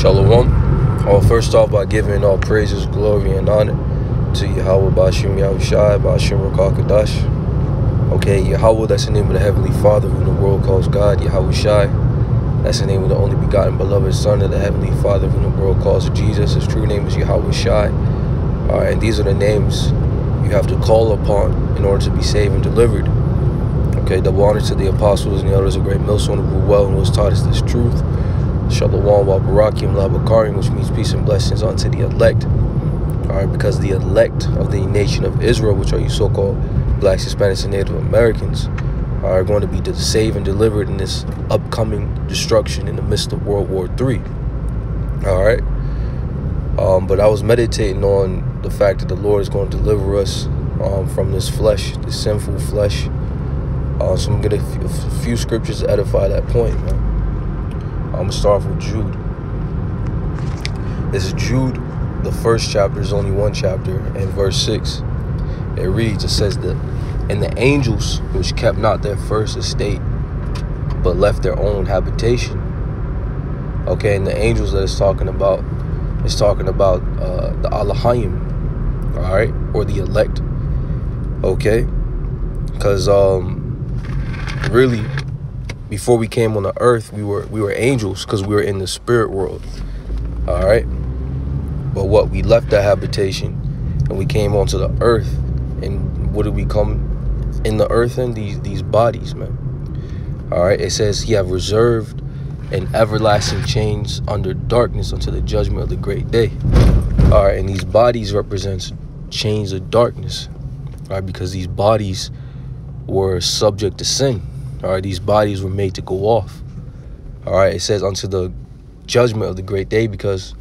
Shalom. I'll first off by giving all praises, glory, and honor to Yahweh Bashim Yahushai, Bashim Rakakadash. Okay, Yahweh, that's the name of the Heavenly Father whom the world calls God, Yahweh Shai. That's the name of the only begotten beloved Son of the Heavenly Father whom the world calls Jesus. His true name is Yahweh Shai. All right, and these are the names you have to call upon in order to be saved and delivered. Okay, double honor to the apostles and the elders of great millstone who well and was taught us this truth. Shalom wa barakim la bakarim, which means peace and blessings unto the elect. All right, because the elect of the nation of Israel, which are you so-called blacks, Hispanics, and Native Americans, are going to be saved and delivered in this upcoming destruction in the midst of World War III. All right. Um, but I was meditating on the fact that the Lord is going to deliver us um, from this flesh, this sinful flesh. Uh, so I'm going to a few scriptures to edify that point, man. I'm going to start off with Jude. This is Jude, the first chapter is only one chapter, and verse 6. It reads, it says that, And the angels which kept not their first estate, but left their own habitation. Okay, and the angels that it's talking about, it's talking about uh, the Alahayim, all right, or the elect. Okay, because um, really, before we came on the earth, we were we were angels because we were in the spirit world. All right, but what we left that habitation and we came onto the earth, and what did we come in the earth in these these bodies, man? All right, it says he have reserved an everlasting chains under darkness until the judgment of the great day. All right, and these bodies represents chains of darkness, right, because these bodies were subject to sin. All right, these bodies were made to go off. All right, it says unto the judgment of the great day, because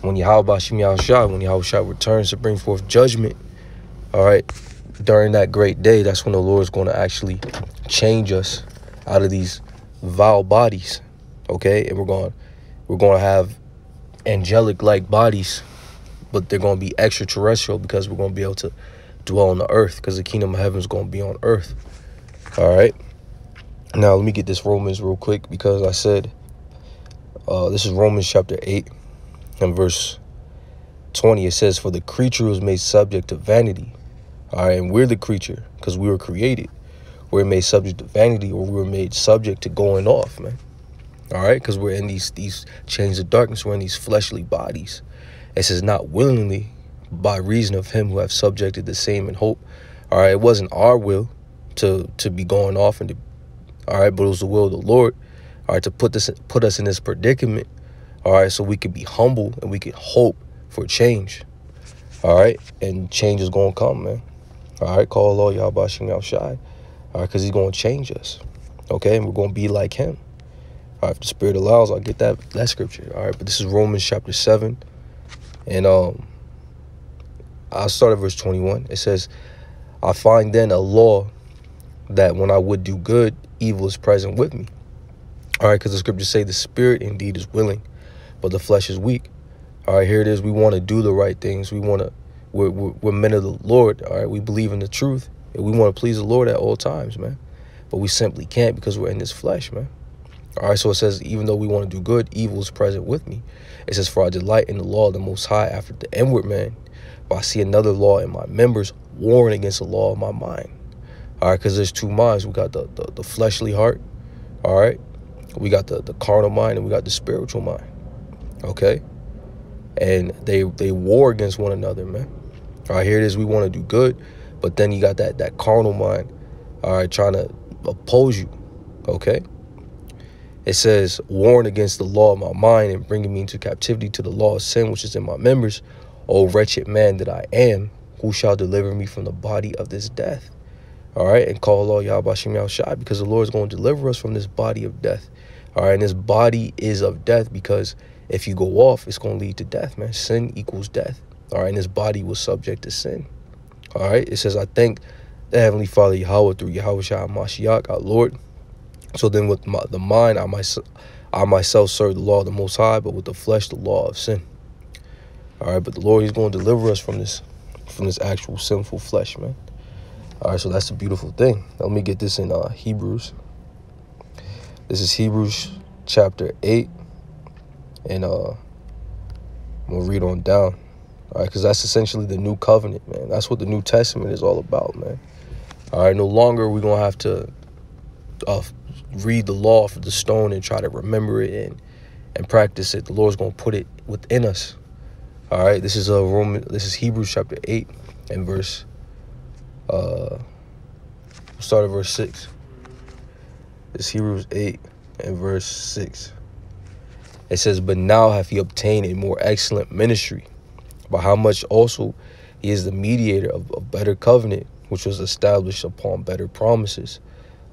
when Yahweh Shim Yahushua, when Yahushua returns to bring forth judgment, all right, during that great day, that's when the Lord is going to actually change us out of these vile bodies okay and we're going we're going to have angelic like bodies but they're going to be extraterrestrial because we're going to be able to dwell on the earth because the kingdom of heaven is going to be on earth all right now let me get this romans real quick because i said uh, this is romans chapter 8 and verse 20 it says for the creature was made subject to vanity. All right and we're the creature because we were created. We're made subject to vanity or we were made subject to going off man. All right because we're in these these chains of darkness we're in these fleshly bodies. It says not willingly by reason of him who have subjected the same in hope. All right it wasn't our will to to be going off and to, all right but it was the will of the lord all right to put this put us in this predicament all right so we could be humble and we could hope for change all right and change is gonna come man all right call lord y'all bashing out shy all right because he's gonna change us okay and we're gonna be like him all right, if the spirit allows, I'll get that that scripture. All right, but this is Romans chapter seven, and um, I'll start at verse twenty-one. It says, "I find then a law that when I would do good, evil is present with me." All right, because the scriptures say the spirit indeed is willing, but the flesh is weak. All right, here it is. We want to do the right things. We want to. We're, we're, we're men of the Lord. All right, we believe in the truth, and we want to please the Lord at all times, man. But we simply can't because we're in this flesh, man. All right, so it says, even though we want to do good, evil is present with me. It says, for I delight in the law of the Most High after the inward man, but I see another law in my members, warring against the law of my mind. All right, because there's two minds. We got the, the, the fleshly heart, all right? We got the, the carnal mind and we got the spiritual mind, okay? And they they war against one another, man. All right, here it is. We want to do good, but then you got that, that carnal mind, all right, trying to oppose you, okay? It says, warn against the law of my mind and bringing me into captivity to the law of sin, which is in my members. O wretched man that I am, who shall deliver me from the body of this death? All right, and call all Allah Yahbashim Yahushai because the Lord is going to deliver us from this body of death. All right, and this body is of death because if you go off, it's going to lead to death, man. Sin equals death. All right, and this body was subject to sin. All right, it says, I thank the Heavenly Father Yahweh through Yahweh Shah Mashiach, our Lord so then with my, the mind, I myself, I myself serve the law of the Most High, but with the flesh, the law of sin. All right, but the Lord, He's going to deliver us from this, from this actual sinful flesh, man. All right, so that's a beautiful thing. Let me get this in uh, Hebrews. This is Hebrews chapter 8 and uh, gonna read on down. All right, because that's essentially the new covenant, man. That's what the New Testament is all about, man. All right, no longer we're we gonna have to uh, read the law of the stone and try to remember it and and practice it. The Lord's gonna put it within us. All right, this is a Roman. This is Hebrews chapter eight and verse. Uh, start at verse six. It's Hebrews eight and verse six. It says, "But now hath he obtained a more excellent ministry, by how much also he is the mediator of a better covenant, which was established upon better promises."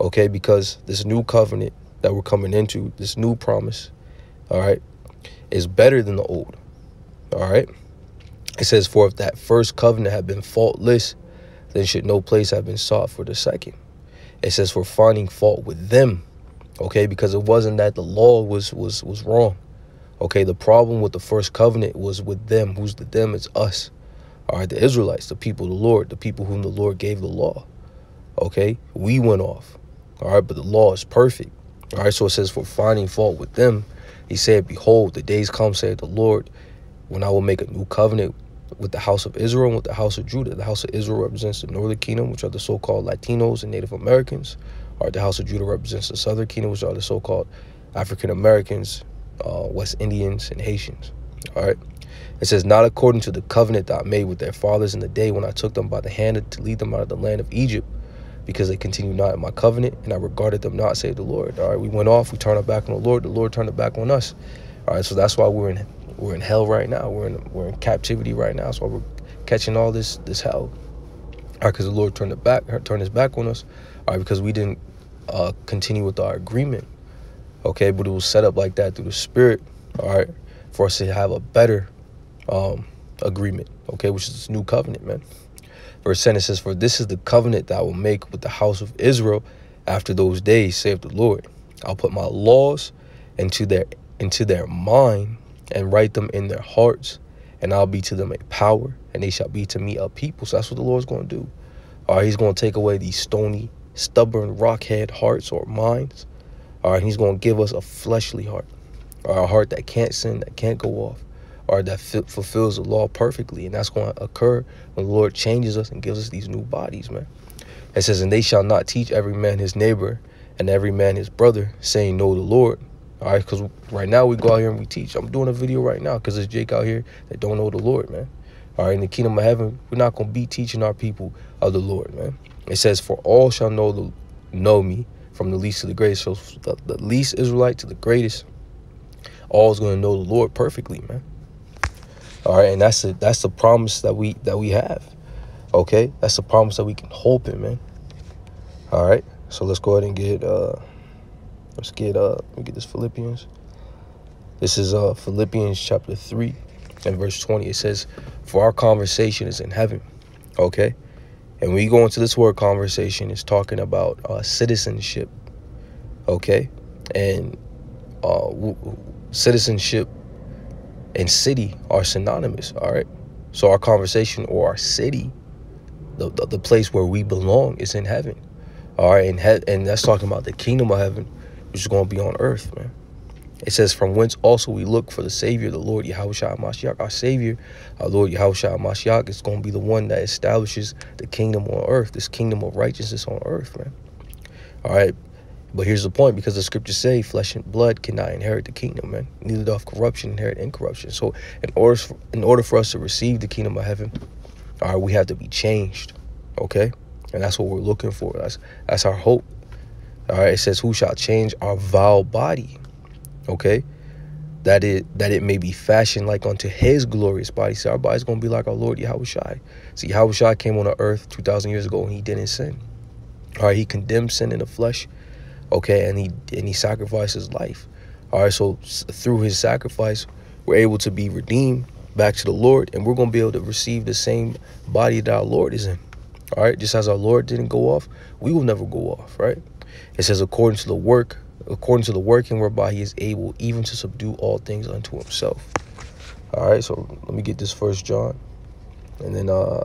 Okay, because this new covenant that we're coming into, this new promise, all right, is better than the old. All right. It says, For if that first covenant had been faultless, then should no place have been sought for the second. It says, For finding fault with them. Okay, because it wasn't that the law was was was wrong. Okay, the problem with the first covenant was with them. Who's the them? It's us. All right, the Israelites, the people of the Lord, the people whom the Lord gave the law. Okay, we went off. All right, but the law is perfect. All right, so it says, For finding fault with them, he said, Behold, the days come, said the Lord, when I will make a new covenant with the house of Israel and with the house of Judah. The house of Israel represents the northern kingdom, which are the so-called Latinos and Native Americans. Or the house of Judah represents the southern kingdom, which are the so-called African Americans, uh, West Indians, and Haitians. All right. It says, not according to the covenant that I made with their fathers in the day when I took them by the hand to lead them out of the land of Egypt, because they continued not in my covenant, and I regarded them not, save the Lord. All right, we went off, we turned our back on the Lord, the Lord turned it back on us. All right, so that's why we're in we're in hell right now. We're in we're in captivity right now. Why we're catching all this this hell. All right, because the Lord turned it back, turned his back on us. All right, because we didn't uh, continue with our agreement. Okay, but it was set up like that through the Spirit. All right, for us to have a better um, agreement. Okay, which is this new covenant, man. Verse 10 it says, For this is the covenant that I will make with the house of Israel after those days, saith the Lord. I'll put my laws into their into their mind and write them in their hearts, and I'll be to them a power, and they shall be to me a people. So that's what the Lord's going to do. All right, he's going to take away these stony, stubborn, rockhead hearts or minds. All right, he's going to give us a fleshly heart, or a heart that can't sin, that can't go off, or that fulfills the law perfectly. And that's going to occur when the Lord changes us and gives us these new bodies, man. It says, And they shall not teach every man his neighbor and every man his brother, saying, Know the Lord. All right, because right now we go out here and we teach. I'm doing a video right now because there's Jake out here that don't know the Lord, man. All right, in the kingdom of heaven, we're not going to be teaching our people of the Lord, man. It says, For all shall know the know me from the least to the greatest. So the, the least Israelite to the greatest, all is going to know the Lord perfectly, man. All right, and that's the that's the promise that we that we have. Okay, that's the promise that we can hope in, man. All right, so let's go ahead and get uh let's get uh let me get this Philippians. This is uh Philippians chapter three and verse twenty. It says, "For our conversation is in heaven." Okay, and we go into this word conversation, it's talking about uh, citizenship. Okay, and uh, citizenship and city are synonymous, all right? So our conversation or our city, the, the, the place where we belong is in heaven. All right, and and that's talking about the kingdom of heaven, which is going to be on earth, man. It says, from whence also we look for the Savior, the Lord Yahushua Mashiach. Our Savior, our Lord Yahushua Mashiach, is going to be the one that establishes the kingdom on earth, this kingdom of righteousness on earth, man. All right, but here's the point, because the scriptures say flesh and blood cannot inherit the kingdom, man. Neither doth corruption inherit incorruption. So in order for, in order for us to receive the kingdom of heaven, all right, we have to be changed. Okay? And that's what we're looking for. That's that's our hope. All right, it says, Who shall change our vile body? Okay? That it that it may be fashioned like unto his glorious body. See, our body's gonna be like our Lord Yahushua. See, Yahushua came on the earth two thousand years ago and he didn't sin. All right, he condemned sin in the flesh okay and he and he sacrificed his life all right so through his sacrifice we're able to be redeemed back to the lord and we're going to be able to receive the same body that our lord is in all right just as our lord didn't go off we will never go off right it says according to the work according to the working whereby he is able even to subdue all things unto himself all right so let me get this first john and then uh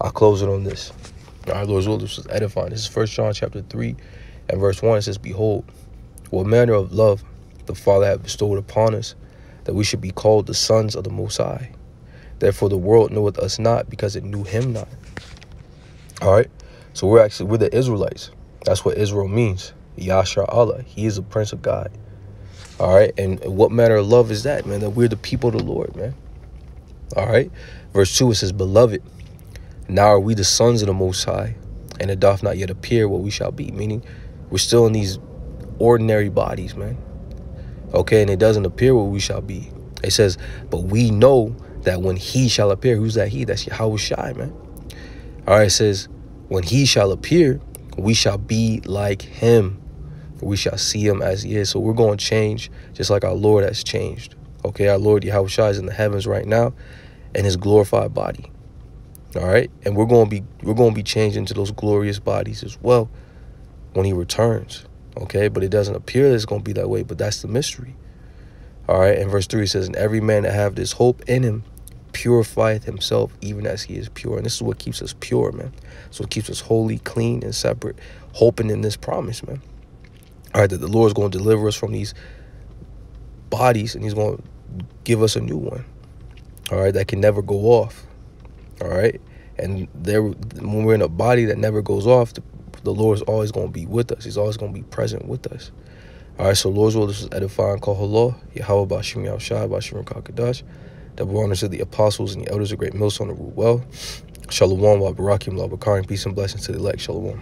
i'll close it on this all right lord's will this is edifying this is first john chapter 3 and verse 1 it says, Behold, what manner of love the Father hath bestowed upon us, that we should be called the sons of the Most High. Therefore, the world knoweth us not because it knew him not. All right. So we're actually, we're the Israelites. That's what Israel means. Yasha Allah. He is the Prince of God. All right. And what manner of love is that, man? That we're the people of the Lord, man. All right. Verse 2, it says, Beloved, now are we the sons of the Most High, and it doth not yet appear what we shall be. Meaning, we're still in these ordinary bodies, man. Okay. And it doesn't appear what we shall be. It says, But we know that when he shall appear, who's that he? That's Yahweh Shai, man. All right. It says, When he shall appear, we shall be like him for we shall see him as he is. So we're going to change just like our Lord has changed. Okay, our Lord Yahweh is in the heavens right now in his glorified body. All right, and we're going to be we're going to be changed into those glorious bodies as well when he returns. Okay, but it doesn't appear that it's going to be that way, but that's the mystery. All right, and verse 3 says, And every man that have this hope in him purifieth himself even as he is pure. And this is what keeps us pure, man. So it keeps us holy, clean, and separate, hoping in this promise, man all right, that the Lord is going to deliver us from these bodies and he's going to give us a new one. All right, that can never go off. All right. And there when we're in a body that never goes off, the, the Lord is always going to be with us. He's always going to be present with us. All right, so Lord's will, this is edifying call hello. Yahweh Bashim Yahushai Bashim Kakadash. Double honors to the apostles and the elders of Great Millstone of Root Well. Shalom, wa barakim, la bakarim, peace and blessings to the elect. Shalom.